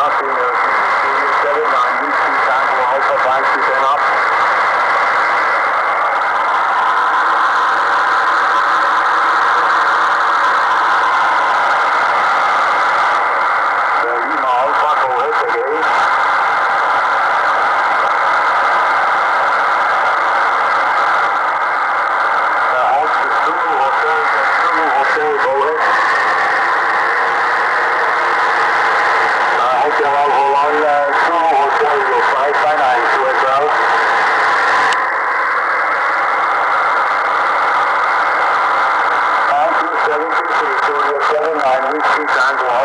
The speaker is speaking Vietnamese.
Go ahead. John Guam.